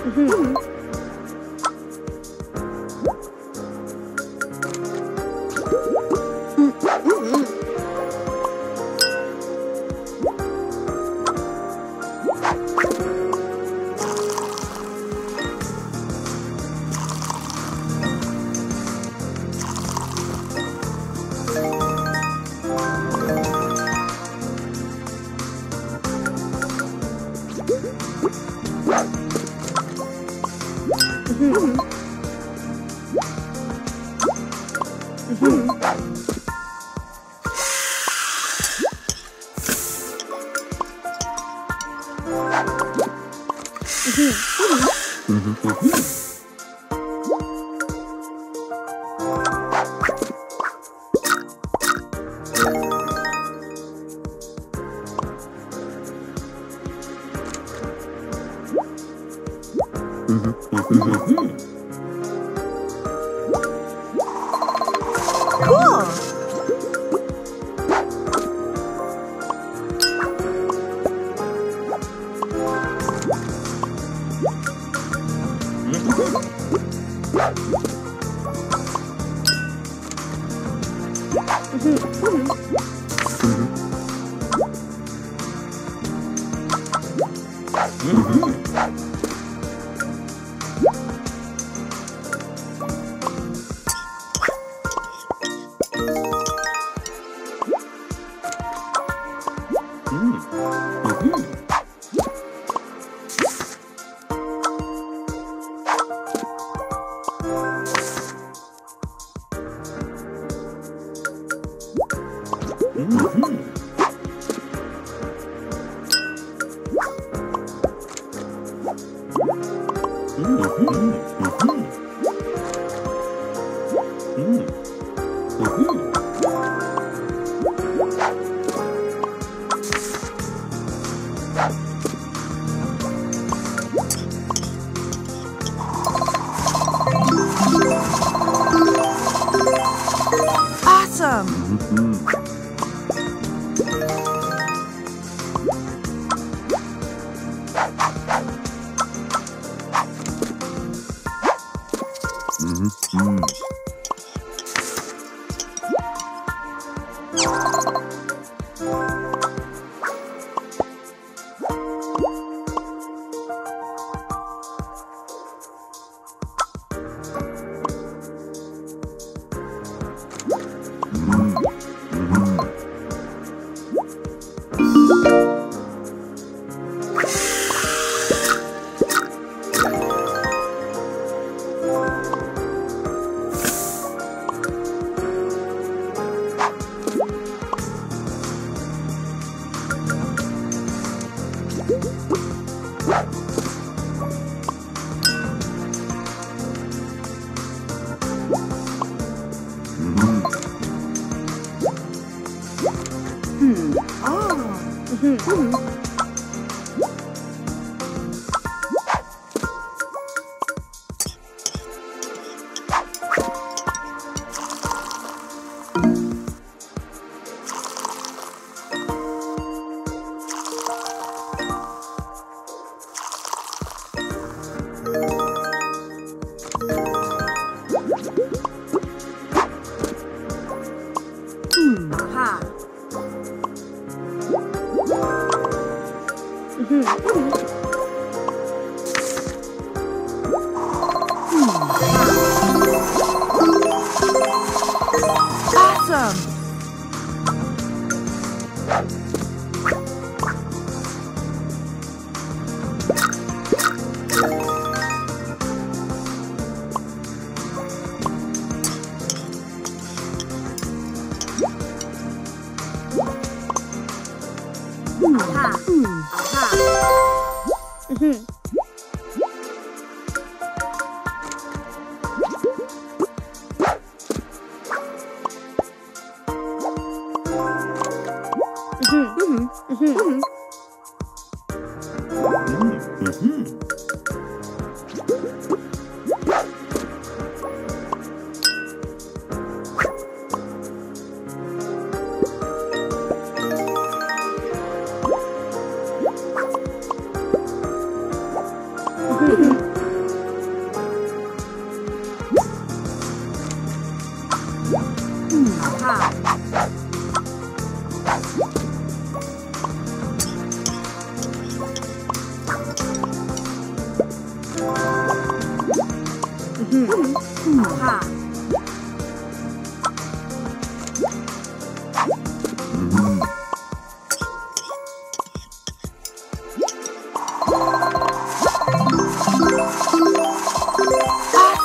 Mm-hmm. 嗯。嗯嗯嗯嗯嗯嗯嗯。Awesome! Hmm. Ah. Hmm. 嗯嗯。嗯。Awesome。嗯。嗯。哼，嗯。哼，嗯。哼，嗯。哼，嗯。哼，嗯。哼。哈。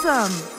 Awesome!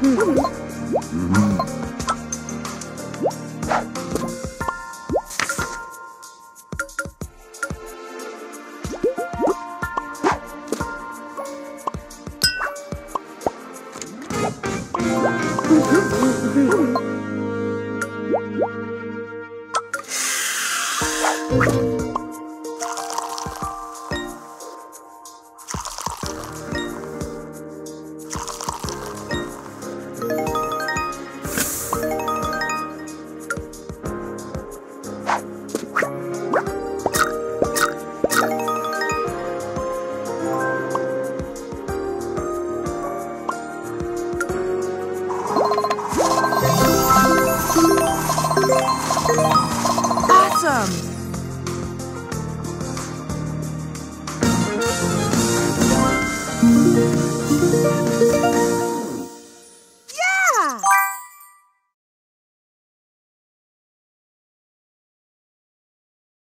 you